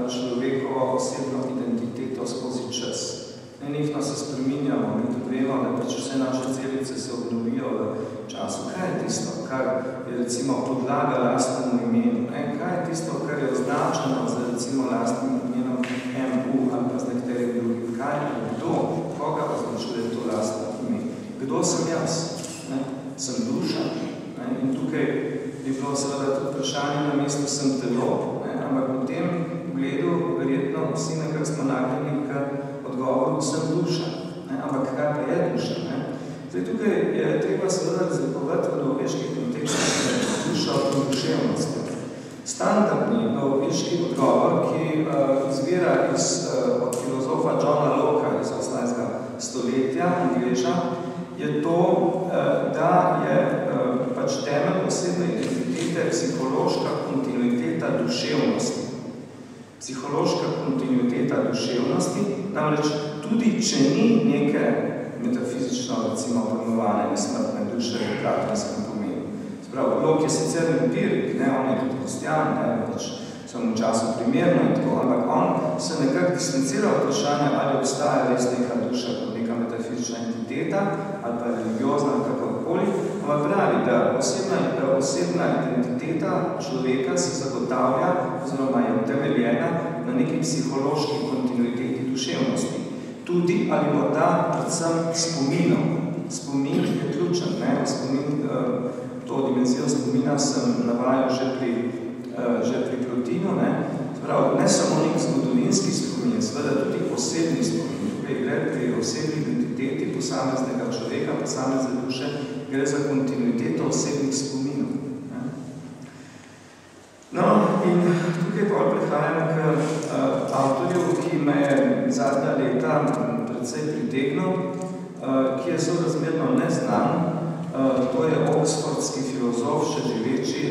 človekovo osebno identiteto skozi čas. Nenehno se spreminjamo, mi tudi vemo, da pač vse naše celice se obnovijo v času. Kaj je tisto, kar je recimo podlaga lastnemu imenu? Ne? Kaj je tisto, kar je označeno z recimo lastnim Kaj je kdo? Koga označuje to lastno ime? Kdo sem jaz? Ne? Sem duša? Ne? In tukaj bi bilo seveda tudi vprašanje na mesto sem telo, ne? ampak v tem pogledu verjetno vsi nekak smo nagnjeni k odgovoru sem duša. Ne? Ampak kaj pa je duša? Ne? Zdaj tukaj je treba seveda razlikovati v novoveških kontekstih duša od duševnosti. Standardni novoviški odgovor, ki uh, izvira iz, uh, od filozofa Johna Locke iz 18. stoletja, Angleža, je to, uh, da je uh, pač temelj osebne identitete psihološka kontinuiteta duševnosti. Psihološka kontinuiteta duševnosti, namreč tudi če ni neke metafizično, recimo, pojmovane nesmrtne duše v kratinskem Spravo, Locke je sicer empirik, ne, on je tudi kristjan, ne, pač samo času primerno in tako, ampak on se nekako distancira vprašanja, ali obstaja res neka duša kot neka metafizična entiteta ali pa religiozna ali kakorkoli, ampak pravi, da osebna, da osebna identiteta človeka se zagotavlja oziroma je utemeljena na neki psihološki kontinuiteti duševnosti. Tudi ali morda predvsem spominom. Spomin je ključen, ne? Spomin, to dimenzijo spomina sem navajal že pri že pri Plotinu, ne, Prav, ne samo nek zgodovinski spomin, seveda tudi osebni spomin. Tukaj gre pri osebni identiteti posameznega človeka, posamezne duše, gre za kontinuiteto osebnih spominov. Ne. No, in tukaj pa prehajam k uh, avtorju, ki me je zadnja leta predvsej pritegnil. ki je sorazmerno neznan, to je oxfordski filozof, še živeči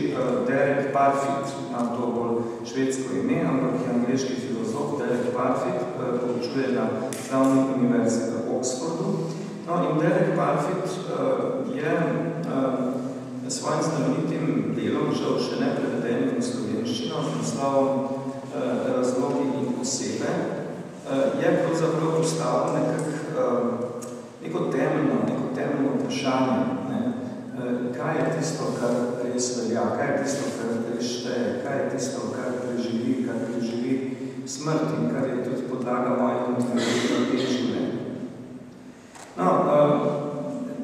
Derek Parfit, ima to bolj švedsko ime, ampak je angliški filozof. Derek Parfit, poučuje na Pravni univerzi v Oxfordu. No in Derek Parfit je svojim znamenitim delom, žal še ne prevedenim v slovenščino, naslovom razlogi in posebe, je pravzaprav postavil nekak neko temeljno, neko temeljno vprašanje, kaj je tisto, kar res velja, kaj je tisto, kar res šteje, kaj je tisto, kar preživi, kar preživi smrt in kar je tudi podlaga moje kontinuitete življenja. No, uh,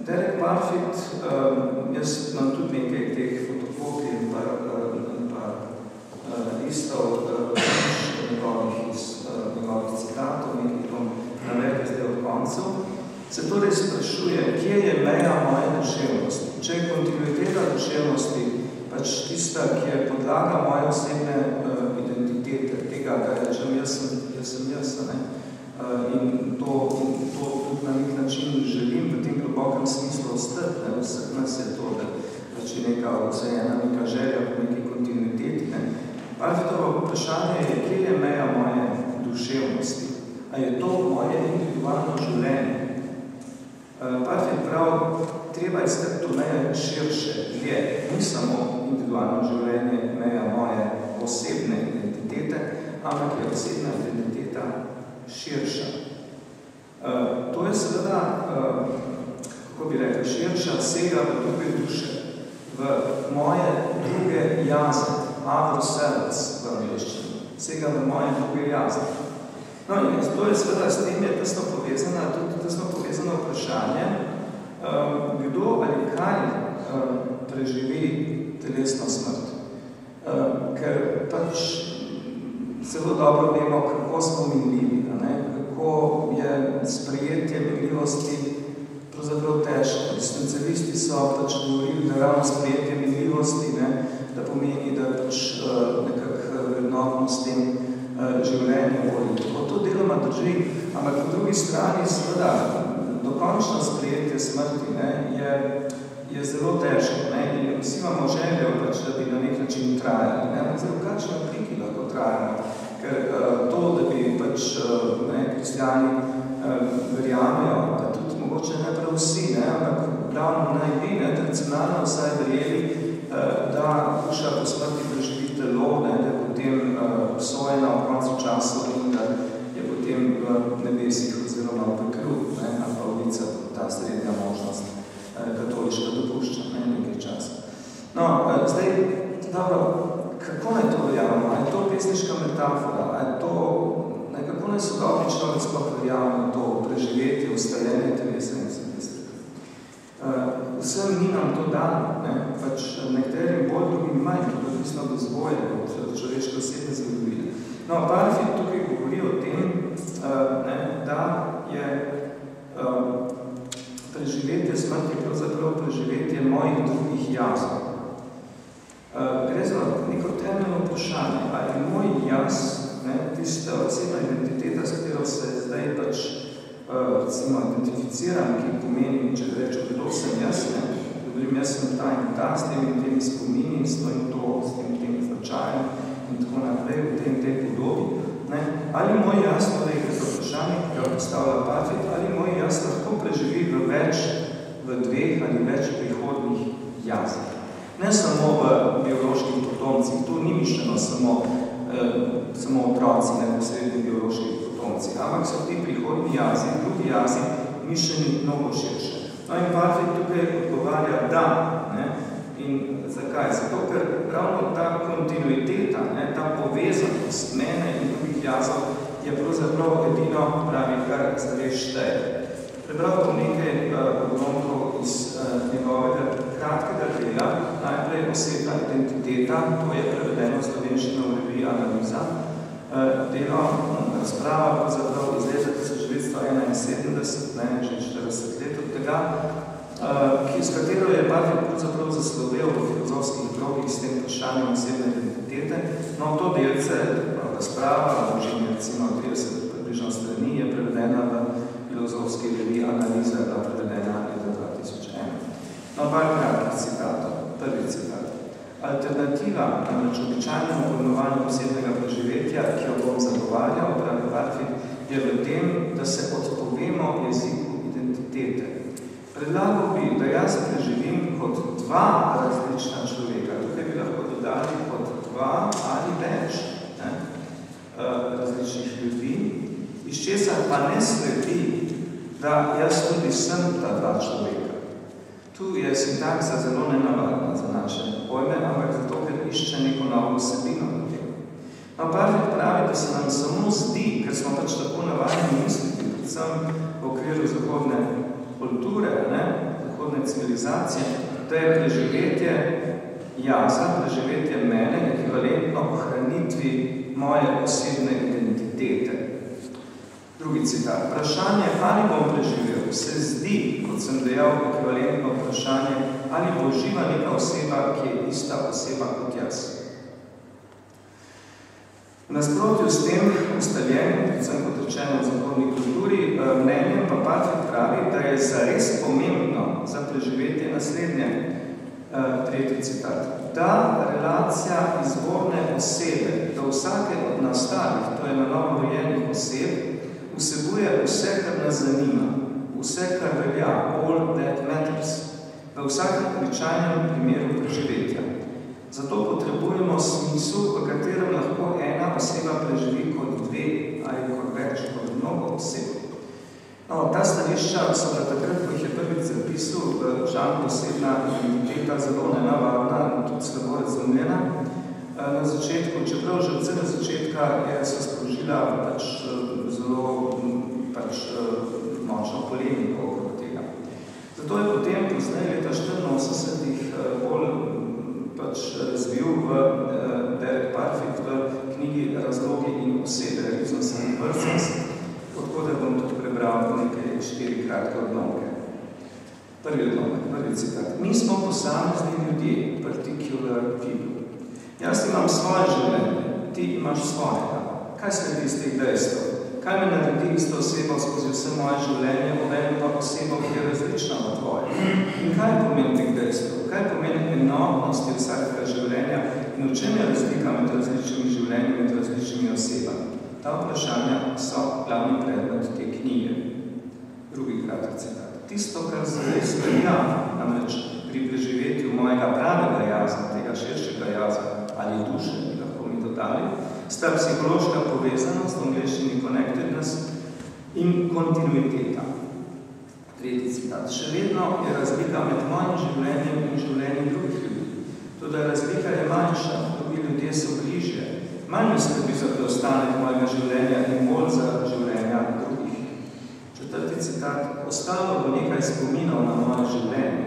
Derek Parfit, uh, jaz imam tudi nekaj teh fotokopij in pa, uh, pa uh, listov uh, njegovih iz uh, njegovih citatov, nekaj bom navedel zdaj od koncev se torej sprašuje, kje je meja moje duševnosti. Če je kontinuiteta duševnosti pač tista, ki je podlaga moje osebne uh, identitete, tega, da rečem, jaz sem jaz, sem jaz ne? Uh, in, to, in to tudi na nek način želim v tem globokem smislu ostati, ne? vseh nas je to, da pač je neka odsejena, neka želja po neki kontinuiteti. Ne? Alfitovo vprašanje je, kje je meja moje duševnosti? A je to moje individualno življenje? Eh, Parfit prav, treba iskati to meja širše, dlje, ni samo individualno življenje, meja moje osebne identitete, ampak je osebna identiteta širša. Uh, to je seveda, uh, kako bi rekel, širša sega v druge duše, v moje druge other selves v angliščini, sega v moje druge jaze. No in to je seveda s tem je tesno povezana tudi tesno povezano vprašanje, um, kdo ali kaj um, preživi telesno smrt. Um, ker pač zelo dobro vemo, kako smo minljivi, ne? kako je sprejetje minljivosti pravzaprav težko. Distancialisti so pač govorili, da ravno sprejetje minljivosti, ne? da pomeni, da pač uh, nekak vrednotno s tem uh, življenje voli. Tako to deloma drži, ampak po drugi strani seveda dokončno sprejetje smrti ne, je, je zelo težko. Ne, in vsi imamo željo, pač, da bi na nek način trajali. Ne, zdaj, v kakšne obliki lahko trajamo? Ker uh, to, da bi pač uh, ne, kristijani verjamejo, da tudi mogoče ne prav vsi, ne, ampak glavno naj bi, ne, tradicionalno vsaj verjeli, da duša po smrti preživi telo, ne, da potem uh, sojena v koncu času in da je potem v nebesih oziroma v pekru, ne, ali pa ulica, ta srednja možnost eh, katoliška dopušča, ne, nekaj časa. No, eh, zdaj, dobro, kako naj to verjavamo? A je to pesniška metafora? Je to, ne, kako naj sodobni človek sploh verjavamo to preživetje, ustajenje telesa in semestra? Uh, vsem ni nam to dano, ne, pač nekaterim bolj drugim manj, to je odvisno do zvoje od človeške osebne zgodovine. No, Parfit tukaj govori o tem, uh, ne, da je um, preživetje smrti pravzaprav preživetje mojih drugih. Uh, gre za neko temeljno vprašanje, ali moj jaz, ne, tista osebna identiteta, s katero se zdaj pač uh, recimo identificiram, ki pomeni, če rečem, kdo sem jaz, ne, govorim, jaz sem ta in ta, s tem in temi spomini, s to in to, s tem in temi značajem, in tako naprej, v tem tej podobi. Ne? Ali moj jaz, torej, to vprašanje, ki ga postavlja Patrick, ali moj jaz lahko preživi v več, v dveh ali več prihodnih jazih. Ne samo v bioloških potomcih, tu ni mišljeno samo, eh, samo otroci, neposredni biološki potomci, ampak so ti prihodni jazi, drugi jazi, mišljeni mnogo širše. No in Patrick tukaj odgovarja, da, ne? In zakaj? Zato, ker ravno ta kontinuiteta, ne, ta povezanost mene in drugih jazov je pravzaprav edino, pravi, kar zdaj šteje. Prebral bom nekaj odlomkov uh, iz uh, njegovega kratkega dela, najprej osebna identiteta, to je prevedeno v slovenščino v reviji Analiza. Uh, delo, razprava pravzaprav iz leta 1971, ne, že 40 let od tega, Uh, ki, s katero je Patrick pravzaprav zaslovel v filozofskih krogih s tem vprašanjem osebne identitete. No, to delce, razprava, v dolžini recimo 30 približno strani, je prevedena v filozofski revi analiza bila prevedena leta 2001. No, par kratkih citatov. Prvi citat. Alternativa namreč običajnemu pojmovanju posebnega preživetja, ki jo bom zagovarjal, pravi Barfit, je v tem, da se odpovemo jeziku identitete. Predlagal bi, da jaz preživim kot dva različna človeka. Tukaj bi lahko dodali kot dva ali več ne, različnih ljudi, iz česar pa ne sledi, da jaz tudi sem ta dva človeka. Tu je sintaksa zelo nenavadna za naše pojme, ampak zato, ker išče neko novo vsebino Parfit pravi, da se nam samo zdi, ker smo pač tako navadni misliti, predvsem v okviru zahodne kulture, ne, zahodne civilizacije, da je preživetje jaza, preživetje mene, ekvivalentno ohranitvi moje osebne identitete. Drugi citat. Vprašanje, ali bom preživel, se zdi, kot sem dejal, ekvivalentno vprašanje, ali bo živa neka oseba, ki je ista oseba kot jaz. V nasprotju s tem ustaljenim, predvsem kot rečeno v zahodni kulturi, eh, mnenjem pa Patrick pravi, da je zares pomembno za preživetje naslednje, eh, tretji citat. Da relacija izvorne osebe do vsake od nastalih, to je na novo rojenih oseb, vsebuje vse, kar nas zanima, vse, kar velja, all that matters, v vsakem običajnem primeru preživetja. Zato potrebujemo smisel, v katerem lahko ena oseba preživi kot dve ali kot več, kot mnogo oseb. No, ta stališča so da takrat, ko jih je prvič zapisal, žal posebna identiteta zelo nenavadna in tudi slabo razumljena. Na začetku, čeprav že od vsega začetka je se sprožila pač zelo pač, močno polemiko okrog tega. Zato je potem poznaj leta 84 bolj pač razvil v Derek Parfit v knjigi Razlogi in osebe, Reasons and Persons, odkud bom tudi prebral nekaj štiri kratke odlomke. Prvi odlomek, prvi citat. Mi smo posamezni ljudje, particular people. Jaz imam svoje življenje, ti imaš svojega. Kaj sledi iz teh dejstev? Kaj me naredi isto osebo skozi vse moje življenje, obenem pa osebo, ki je različna od tvoje? In kaj pomeni teh dejstev? Kaj pomeni enotnosti vsakega življenja in v čem je razlika med različnimi življenji, med različnimi osebami? Ta vprašanja so glavni predmet te knjige. Drugi kratek citat. Tisto, kar zares velja, namreč pri preživetju mojega pravega jaza, tega širšega jaza ali duše, lahko mi dodali, sta psihološka povezanost, v angliščini connectedness in kontinuiteta. Tretji citat. Še vedno je razlika med mojim življenjem in življenjem drugih ljudi. Toda razlika je manjša, drugi ljudje so bližje. Manj mi skrbi za preostanek mojega življenja in bolj za življenja drugih. Četrti citat. Ostalo bo nekaj spominov na moje življenje.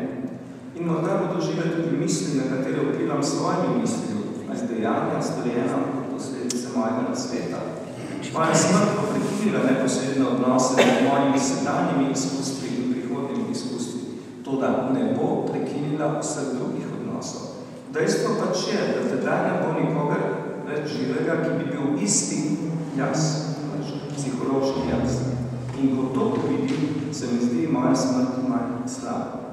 In morda bo doživel tudi misli, na katere vplivam svojimi mislimi, iz dejanja, storjena mojega nasveta. Moja smrt bo prekinila neposredne odnose med mojimi sedanjimi izkustvi in prihodnimi izkustvi. Toda ne bo prekinila vseh drugih odnosov. Dejstvo pač je, da tedaj ne bo nikogar več živega, ki bi bil isti jaz, psihološki jaz. In ko to vidim, se mi zdi moja smrt manj slaba.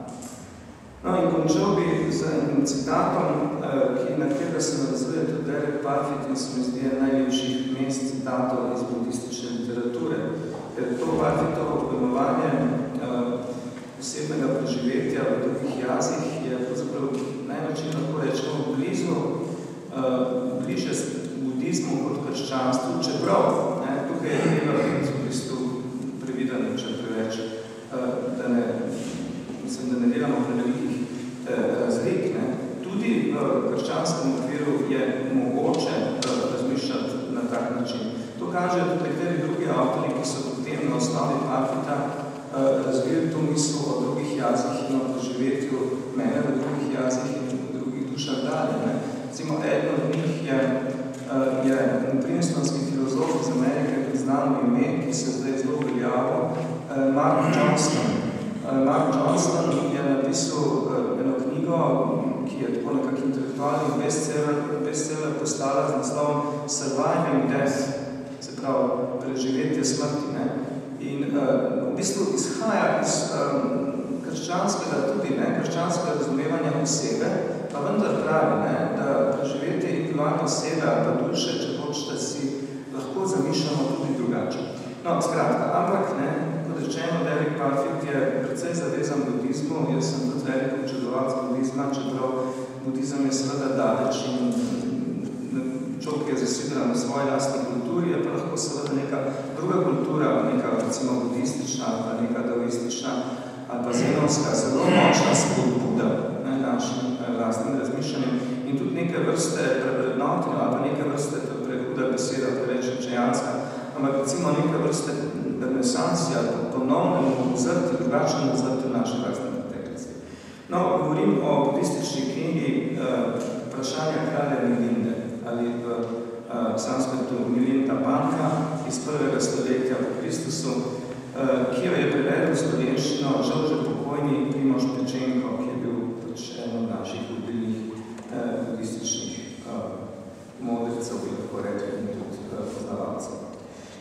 No in končal bi z enim citatom, ki, na katerega se razvije tudi Derek Parfit in se mi zdi najljepših mest citatov iz budistične literature. Ker to Parfitovo pojmovanje osebnega preživetja v drugih jazih je pravzaprav največin lahko rečemo blizu, bliže budizmu kot krščanstvu, čeprav ne, tukaj je treba biti v bistvu previden, če preveč, da ne, mislim, da ne delamo prevelikih razlik. Ne. Tudi v krščanskem okviru je mogoče razmišljati na tak način. To kaže tudi nekateri drugi avtori, ki so potem na osnovi Parfita razvili to misel o drugih jazih in o doživetju mene v drugih jazih in v drugih dušah dalje. Ne. Recimo, eden od njih je, je Princetonski filozof iz Amerike, znano ime, ki se zdaj zelo veljavo, Mark Johnston. Mark Johnston je napisal eno knjigo, ki je tako nekak intelektualni bestseller, bestseller postala z naslovom Surviving Death, se pravi preživetje smrti. Ne? In uh, bistvu izhaja iz um, krščanskega, tudi ne, krščanskega razumevanja osebe, pa vendar pravi, ne, da preživeti individualne osebe ali pa duše, če hočete, si lahko zamišljamo tudi drugače. No, skratka, ampak, ne, rečeno, Derek Parfit je precej zavezan budizmu, jaz sem tudi velik občudovalc budizma, čeprav budizem je seveda daleč in človek je zasidran v svoji lastni kulturi, je pa lahko seveda neka druga kultura, neka recimo budistična ali pa neka daoistična ali pa zenovska, zelo močna spodbuda ne, našim eh, razmišljanjem. In tudi neke vrste prevrednotenja ali pa neke vrste, to je prehuda beseda, preveč čejanska, ampak recimo neke vrste renesansi ali pa ponovnemu vzrti, drugačnemu vzrti naše vlastne preteklosti. No, govorim o budistični knjigi uh, vprašanja kralja Milinde ali v uh, sanskritu Milinta Banka iz prvega stoletja po Kristusu, uh, ki jo je prevedel slovenščino žal že pokojni Primož Pečenko, ki je bil pač eno od naših vodilnih uh, budističnih uh, modrcev, bi lahko rekli, in tudi uh, poznavalcev.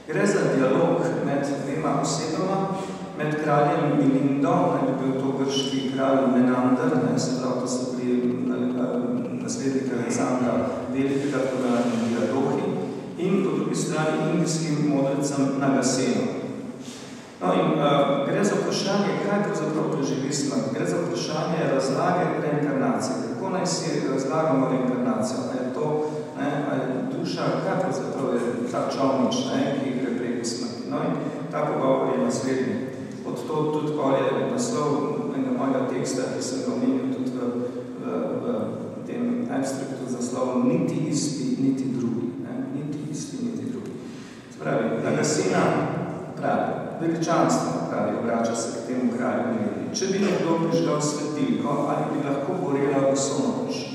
Gre za dialog med dvema osebama, med kraljem Milindo, ne bi bil to grški kralj Menander, ne, se prav, to so bili naslednika Aleksandra Velikega, tako da Diadohi, in po drugi strani indijskim modrecem Nagaseno. No in uh, gre za vprašanje, kaj pravzaprav preživi smrt. Gre za vprašanje razlage reinkarnacije. Kako naj si razlagamo reinkarnacijo? Ne, to, ne, duša, kaj pravzaprav je ta čovnič, ne, ki gre preko smrti. No in ta pogovor je naslednji. Od to tudi je naslov enega mojega teksta, ki sem ga omenil tudi v, v, v tem abstraktu za slovo niti isti, niti drugi. Ne? Niti isti, niti drugi. Spravi, Nagasina pravi, veličanstvo pravi, obrača se k temu kraju. Če bi nekdo prižgal svetilko, ali bi lahko gorela vso noč?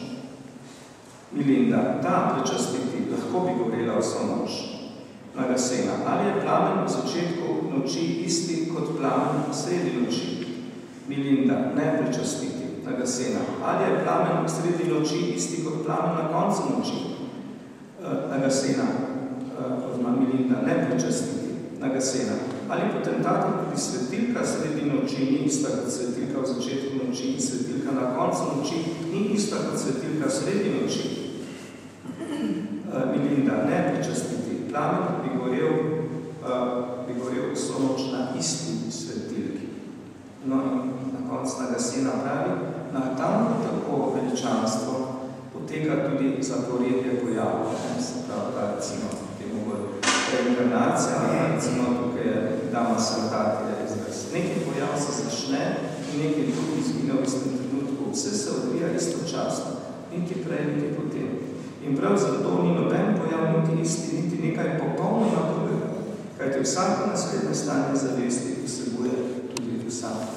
Milinda, da prečastiti, lahko bi gorela vso noč. Nagasena, ali je plamen v začetku noči isti kot plamen v sredi noči? Milinda, ne prečastiti. Nagasena. Ali je plamen v sredi noči isti kot plamen na koncu noči? Nagasena, uh, oziroma Milinda, ne prečastiti. Nagasena. Ali potentatum tudi svetilka sredi noči ni ista kot svetilka v začetku noči in svetilka na koncu noči ni ista kot svetilka sredi noči? Uh, Milinda, ne prečastiti. Plamen bi gorel, uh, bi gorel vso noč na isti svetilki. No in na koncu Nagasena pravi, na tam tako veličanstvo poteka tudi zaporedje pojavov. Se pravi, da recimo temu bolj reinkarnacija, recimo tukaj je dama saltatija izraz. Neki pojav se začne in neki drugi izgine v istem trenutku. Vse se odvija istočasno, niti prej, niti potem. In prav zato ni noben pojav niti isti, niti nekaj popolnoma drugega, kajti vsako naslednje stanje zavesti vsebuje tudi vsako